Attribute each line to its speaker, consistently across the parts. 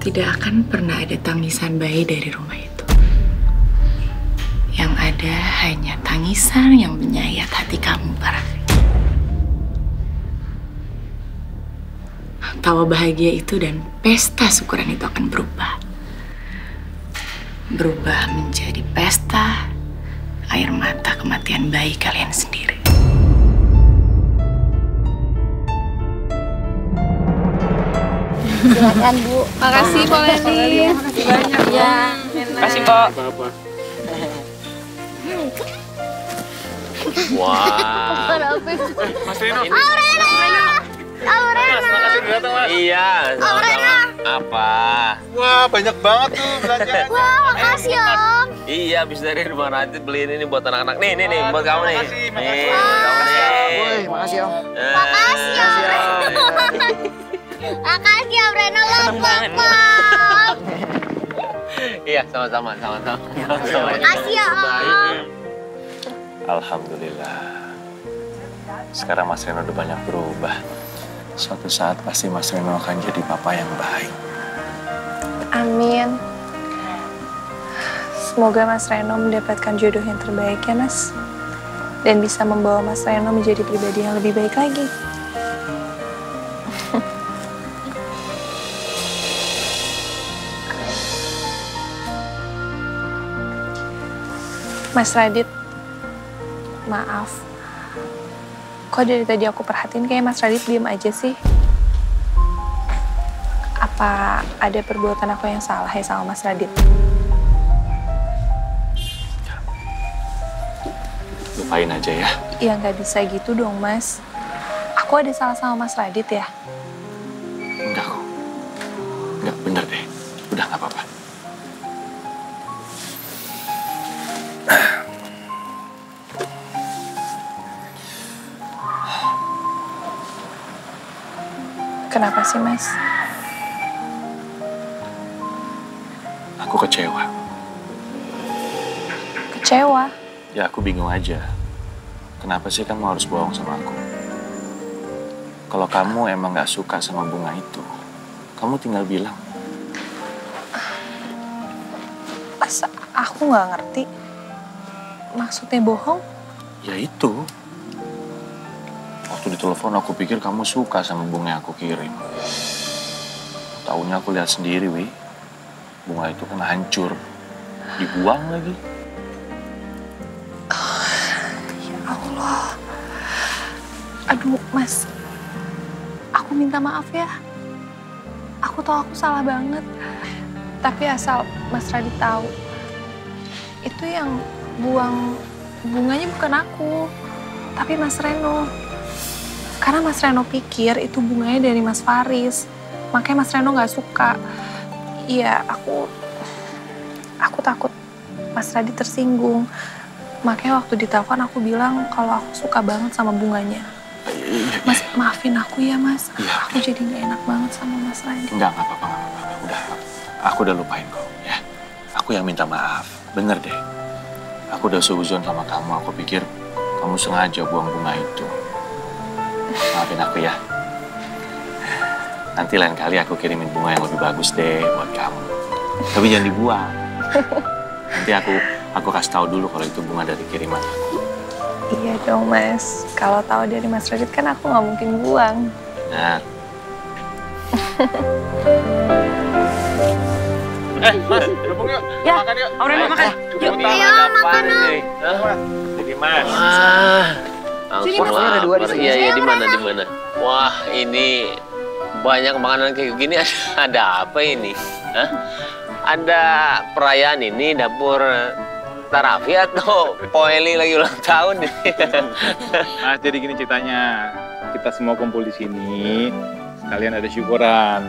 Speaker 1: Tidak akan pernah ada tangisan bayi dari rumah itu. Yang ada hanya tangisan yang menyayat hati kamu, Parafi. Tawa bahagia itu dan pesta syukuran itu akan berubah. Berubah menjadi pesta air mata kematian bayi kalian sendiri.
Speaker 2: Silakan Bu.
Speaker 3: Makasih Po Leni.
Speaker 2: Banyak ya.
Speaker 4: Kasih kok. Wah.
Speaker 5: Mas Rino.
Speaker 2: Aurena.
Speaker 5: Makasih udah datang, Mas.
Speaker 4: Iya, sama-sama. Apa?
Speaker 5: Wah, banyak banget tuh belanjaan.
Speaker 2: Wah, makasih Om.
Speaker 4: Iya, habis dari rumah Radit beliin ini buat anak-anak. Nih, nih, nih, buat kamu nih.
Speaker 5: Makasih,
Speaker 4: Nih,
Speaker 5: makasih.
Speaker 4: nih.
Speaker 6: Woi, makasih Om.
Speaker 2: Makasih Om. Love
Speaker 4: banget.
Speaker 2: Pop.
Speaker 4: Iya, sama-sama, sama-sama. Sama-sama.
Speaker 2: Makasih ya Om.
Speaker 7: Alhamdulillah. Sekarang Mas Reno udah banyak berubah. Suatu saat pasti Mas Reno akan jadi papa yang baik.
Speaker 3: Amin. Semoga Mas Reno mendapatkan jodoh yang terbaik ya Mas. Dan bisa membawa Mas Reno menjadi pribadi yang lebih baik lagi. Mas Radit, maaf. Kok dari tadi aku perhatiin kayak Mas Radit diem aja sih? Apa ada perbuatan aku yang salah ya sama Mas Radit?
Speaker 7: Lupain aja ya.
Speaker 3: Ya nggak bisa gitu dong Mas. Aku ada salah sama Mas Radit ya? Kenapa sih Mas?
Speaker 7: Aku kecewa.
Speaker 3: Kecewa?
Speaker 7: Ya aku bingung aja. Kenapa sih kamu harus bohong sama aku? Kalau kamu emang nggak suka sama bunga itu, kamu tinggal bilang.
Speaker 3: Pas aku nggak ngerti. Maksudnya bohong?
Speaker 7: Ya itu. Waktu ditelepon aku pikir kamu suka sama bunga yang aku kirim. Taunya aku lihat sendiri, Wi. Bunga itu kan hancur. Dibuang lagi.
Speaker 3: Ya Allah. Aduh, Mas. Aku minta maaf ya. Aku tahu aku salah banget. Tapi asal Mas Radit tahu, itu yang buang bunganya bukan aku, tapi Mas Reno. Karena Mas Reno pikir itu bunganya dari Mas Faris. Makanya Mas Reno nggak suka. Iya, aku aku takut Mas Radit tersinggung. Makanya waktu ditelepon aku bilang kalau aku suka banget sama bunganya. Mas, maafin aku ya mas.
Speaker 7: Iya.
Speaker 3: Aku jadi gak enak banget sama Mas Radit.
Speaker 7: Enggak, enggak apa-apa, enggak apa-apa. Udah, aku udah lupain kok, ya. Aku yang minta maaf. Bener deh. Aku udah suzon sama kamu. Aku pikir kamu sengaja buang bunga itu. Maafin aku ya. Nanti lain kali aku kirimin bunga yang lebih bagus deh buat kamu. Tapi jangan dibuang. Nanti aku aku kasih tahu dulu kalau itu bunga dari kiriman aku.
Speaker 3: Iya dong mas. Kalau tahu dari Mas Radit kan aku nggak mungkin buang.
Speaker 7: Nah,
Speaker 5: Eh, Mas, gabung yuk.
Speaker 3: Ya.
Speaker 5: Makan yuk.
Speaker 3: Aurena makan.
Speaker 5: Yuk,
Speaker 2: Ayo makan.
Speaker 5: Jadi Mas.
Speaker 4: Wah,
Speaker 6: Sini,
Speaker 4: langsung
Speaker 6: Mas, ada dua di sini.
Speaker 4: Iya, iya, di mana, di mana? Wah, ini banyak makanan kayak gini. Ada, ada apa ini? Hah? Ada perayaan ini dapur Tarafi atau Poeli lagi ulang tahun nih?
Speaker 8: Mas, jadi gini ceritanya. Kita semua kumpul di sini, sekalian ada syukuran.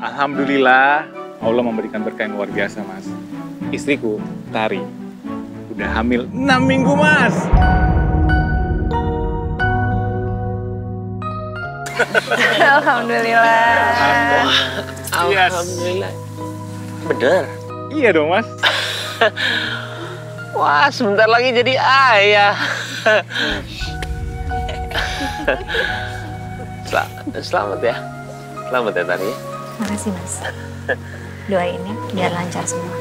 Speaker 8: Alhamdulillah, Allah memberikan berkah yang luar biasa, Mas. Istriku, Tari, udah hamil 6 minggu, Mas.
Speaker 3: Alhamdulillah.
Speaker 4: Alhamdulillah. Bener?
Speaker 8: Iya dong, Mas.
Speaker 4: Wah, sebentar lagi jadi ayah. Sel- Selamat ya. Selamat ya, Tari.
Speaker 9: Makasih mas. Doain ya, biar lancar semua.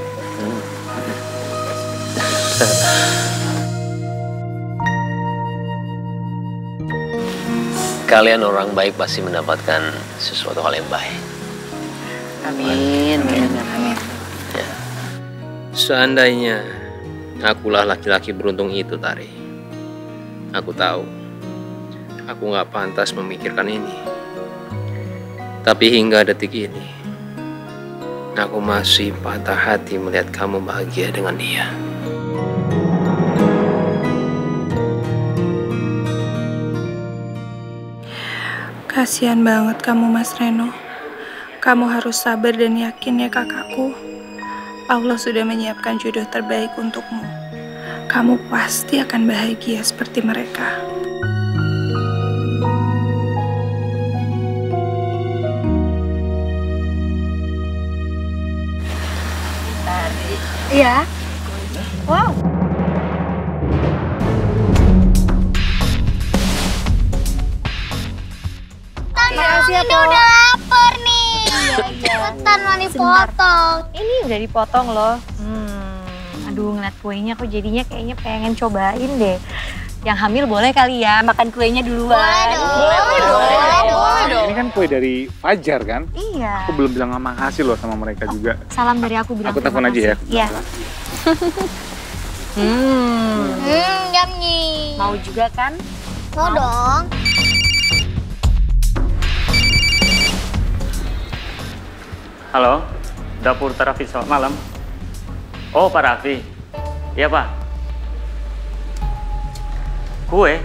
Speaker 4: Kalian orang baik pasti mendapatkan sesuatu hal yang baik.
Speaker 1: Amin. Amin.
Speaker 10: Seandainya akulah laki-laki beruntung itu, Tari. Aku tahu, aku nggak pantas memikirkan ini. Tapi hingga detik ini, aku masih patah hati melihat kamu bahagia dengan dia.
Speaker 3: Kasihan banget kamu Mas Reno. Kamu harus sabar dan yakin ya kakakku. Allah sudah menyiapkan jodoh terbaik untukmu. Kamu pasti akan bahagia seperti mereka.
Speaker 9: Iya. Wow. Ya,
Speaker 2: ini
Speaker 9: Po.
Speaker 2: udah lapar nih. Cepetan mau dipotong.
Speaker 9: Ini udah dipotong loh. Hmm. Aduh ngeliat kuenya kok jadinya kayaknya pengen cobain deh. Yang hamil boleh kali ya makan kuenya duluan.
Speaker 2: Boleh dong. Boleh. Boleh.
Speaker 8: Ini kan kue dari Fajar kan?
Speaker 9: Iya.
Speaker 8: Aku belum bilang makasih loh sama mereka juga.
Speaker 9: Salam dari aku bilang
Speaker 8: Aku telepon aja ya.
Speaker 9: Iya. hmm.
Speaker 2: Hmm, yummy.
Speaker 9: Mau juga kan?
Speaker 2: Mau dong.
Speaker 11: Halo, dapur Tarafi selamat malam. Oh, Pak Raffi. Iya, Pak. Kue?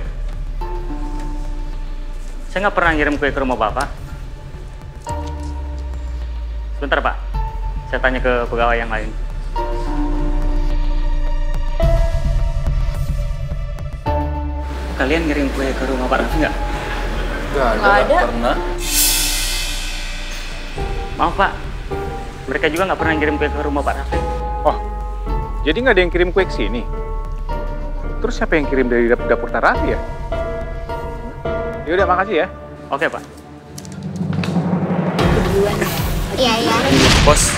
Speaker 11: Saya nggak pernah ngirim kue ke rumah Bapak. Sebentar, Pak. Saya tanya ke pegawai yang lain. Kalian ngirim kue ke rumah Pak Raffi nggak?
Speaker 7: Nggak
Speaker 9: Nggak ada.
Speaker 7: Pernah.
Speaker 11: Maaf, Pak. Mereka juga nggak pernah ngirim kue ke rumah Pak Raffi.
Speaker 8: Oh, jadi nggak ada yang kirim kue ke sini? Terus siapa yang kirim dari dap- dapur Tarafi ya? Ya udah, makasih ya.
Speaker 11: Oke, Pak.
Speaker 2: Iya, iya.
Speaker 11: Bos,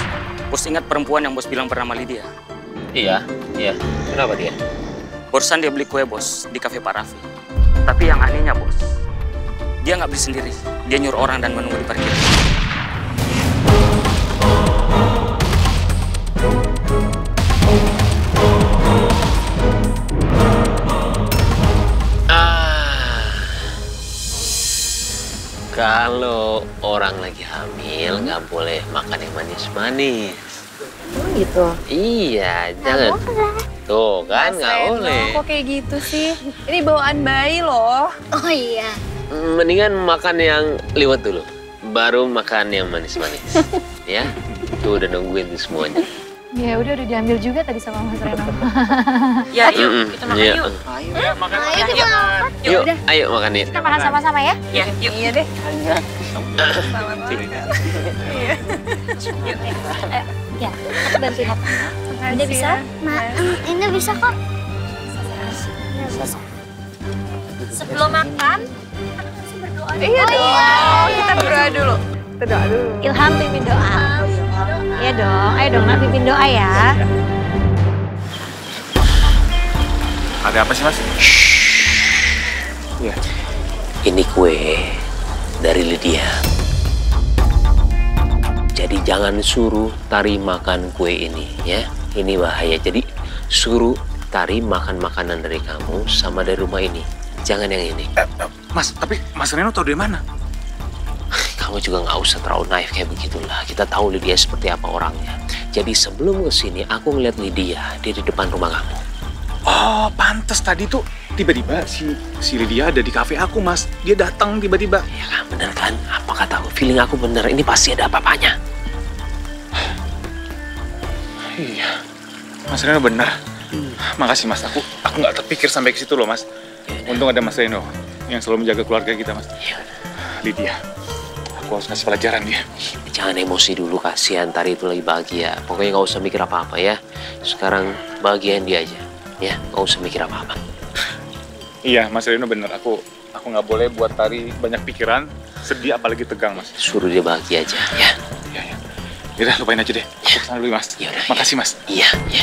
Speaker 11: bos ingat perempuan yang bos bilang bernama Lydia?
Speaker 4: Iya, iya. Kenapa dia?
Speaker 11: Barusan dia beli kue bos di kafe Pak Raffi. Tapi yang anehnya bos, dia nggak beli sendiri. Dia nyuruh orang dan menunggu di parkiran.
Speaker 4: Kalau orang lagi hamil nggak boleh makan yang manis-manis.
Speaker 9: gitu.
Speaker 4: Iya, jangan. Tuh kan nggak boleh.
Speaker 3: Kok kayak gitu sih? Ini bawaan bayi loh.
Speaker 2: Oh iya.
Speaker 4: Mendingan makan yang liwet dulu, baru makan yang manis-manis. ya, tuh udah nungguin semuanya.
Speaker 9: Ya udah udah diambil juga tadi sama Mas Reno.
Speaker 1: Ya, yuk kita makan
Speaker 4: iya.
Speaker 1: yuk.
Speaker 2: Ayo kita makan.
Speaker 4: Yuk, ayo makan yuk.
Speaker 9: Kita makan sama-sama ya.
Speaker 1: Ya, yuk.
Speaker 3: Iya deh.
Speaker 9: Ya, aku bantuin aku. Bunda bisa?
Speaker 2: Ma, em, ini bisa kok.
Speaker 9: Sebelum makan,
Speaker 3: Iya dong. Kita berdoa dulu. Kita doa dulu.
Speaker 9: Ilham pimpin doa. Iya dong, ayo dong pimpin doa ya.
Speaker 7: Ada apa sih mas?
Speaker 8: Iya.
Speaker 4: Ini kue dari Lydia. Jadi jangan suruh Tari makan kue ini ya. Ini bahaya. Jadi suruh Tari makan makanan dari kamu sama dari rumah ini. Jangan yang ini.
Speaker 7: Eh, eh, mas, tapi Mas Reno tahu dari mana?
Speaker 4: Kamu juga nggak usah terlalu naif kayak begitulah. Kita tahu Lydia seperti apa orangnya. Jadi sebelum ke sini aku ngeliat Lydia di di depan rumah kamu.
Speaker 8: Oh, pantes tadi tuh tiba-tiba si si Lydia ada di kafe aku, Mas. Dia datang tiba-tiba.
Speaker 4: Ya kan bener kan? Apa kataku? Feeling aku bener. Ini pasti ada apa-apanya.
Speaker 8: Iya. Mas Reno benar. Makasih Mas, aku aku nggak terpikir sampai ke situ loh, Mas. Untung ada Mas Reno yang selalu menjaga keluarga kita, Mas.
Speaker 4: Ya,
Speaker 8: Lydia, aku harus kasih pelajaran dia.
Speaker 4: Jangan emosi dulu, kasihan Tari itu lagi bahagia. Pokoknya nggak usah mikir apa-apa ya. Sekarang bahagiain dia aja. Ya, nggak usah mikir apa-apa.
Speaker 8: Iya, Mas Reno benar. Aku aku nggak boleh buat Tari banyak pikiran sedih apalagi tegang mas.
Speaker 4: Suruh dia bahagia aja, ya.
Speaker 8: Yaudah, lupain aja deh. Aku ke sana dulu mas.
Speaker 4: Yaudah,
Speaker 8: Makasih mas.
Speaker 4: Iya, iya.